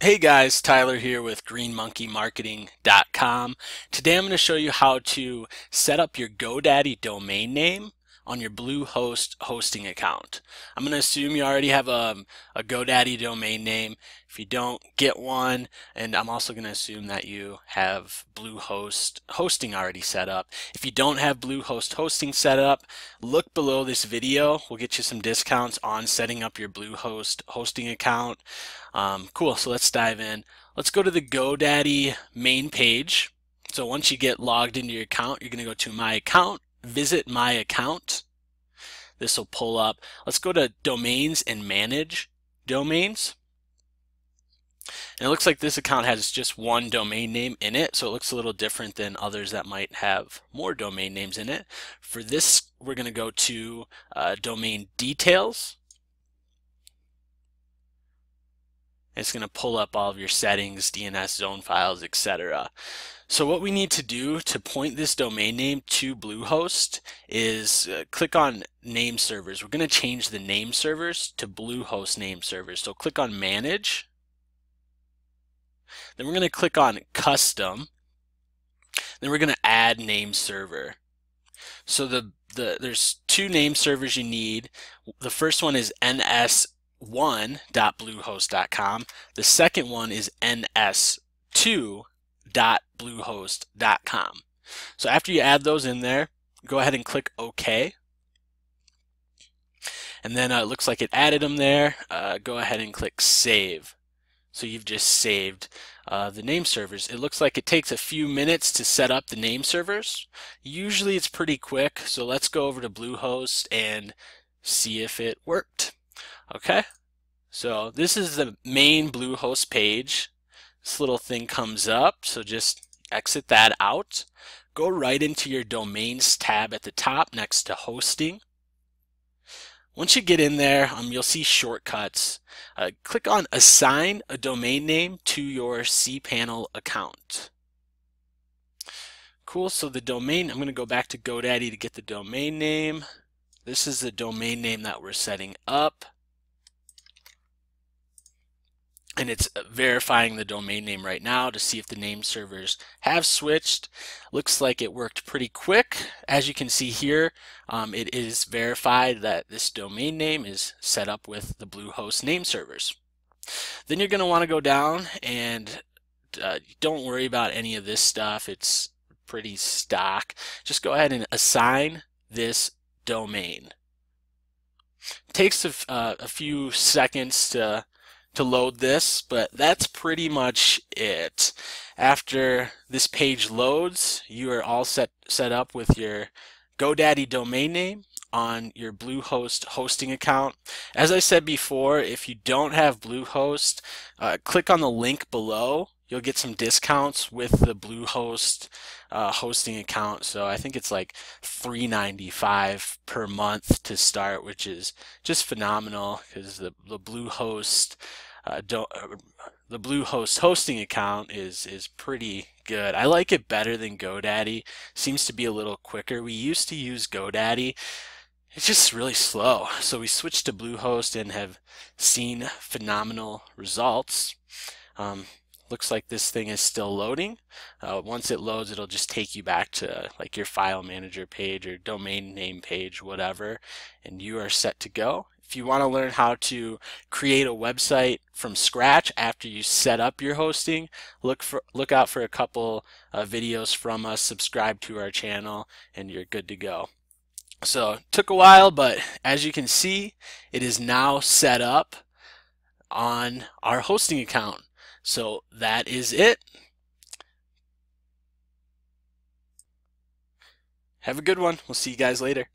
Hey guys, Tyler here with greenmonkeymarketing.com. Today I'm going to show you how to set up your GoDaddy domain name on your Bluehost hosting account. I'm going to assume you already have a, a GoDaddy domain name. If you don't, get one. And I'm also going to assume that you have Bluehost hosting already set up. If you don't have Bluehost hosting set up, look below this video. We'll get you some discounts on setting up your Bluehost hosting account. Um, cool, so let's dive in. Let's go to the GoDaddy main page. So once you get logged into your account, you're going to go to My Account, visit my account. This will pull up. Let's go to domains and manage domains. And it looks like this account has just one domain name in it, so it looks a little different than others that might have more domain names in it. For this, we're going to go to uh, domain details. It's going to pull up all of your settings, DNS zone files, etc. So what we need to do to point this domain name to Bluehost is uh, click on name servers. We're going to change the name servers to Bluehost name servers. So click on manage. Then we're going to click on custom. Then we're going to add name server. So the, the there's two name servers you need. The first one is NS one.bluehost.com. The second one is ns2.bluehost.com. So after you add those in there, go ahead and click OK. And then uh, it looks like it added them there. Uh, go ahead and click Save. So you've just saved uh, the name servers. It looks like it takes a few minutes to set up the name servers. Usually it's pretty quick. So let's go over to Bluehost and see if it worked. Okay, so this is the main Bluehost page. This little thing comes up, so just exit that out. Go right into your domains tab at the top next to hosting. Once you get in there, um, you'll see shortcuts. Uh, click on assign a domain name to your cPanel account. Cool, so the domain, I'm going to go back to GoDaddy to get the domain name. This is the domain name that we're setting up and it's verifying the domain name right now to see if the name servers have switched. Looks like it worked pretty quick. As you can see here, um, it is verified that this domain name is set up with the Bluehost name servers. Then you're going to want to go down and uh, don't worry about any of this stuff. It's pretty stock. Just go ahead and assign this domain. It takes a, uh, a few seconds to to load this, but that's pretty much it. After this page loads, you are all set, set up with your GoDaddy domain name on your Bluehost hosting account. As I said before, if you don't have Bluehost, uh, click on the link below. You'll get some discounts with the Bluehost uh, hosting account. So I think it's like $3.95 per month to start, which is just phenomenal because the, the Bluehost uh, don't, uh, the Bluehost hosting account is is pretty good. I like it better than GoDaddy. Seems to be a little quicker. We used to use GoDaddy. It's just really slow. So we switched to Bluehost and have seen phenomenal results. Um, looks like this thing is still loading. Uh, once it loads, it'll just take you back to like your file manager page or domain name page, whatever, and you are set to go. If you want to learn how to create a website from scratch after you set up your hosting, look for look out for a couple uh, videos from us, subscribe to our channel, and you're good to go. So took a while, but as you can see, it is now set up on our hosting account. So that is it. Have a good one. We'll see you guys later.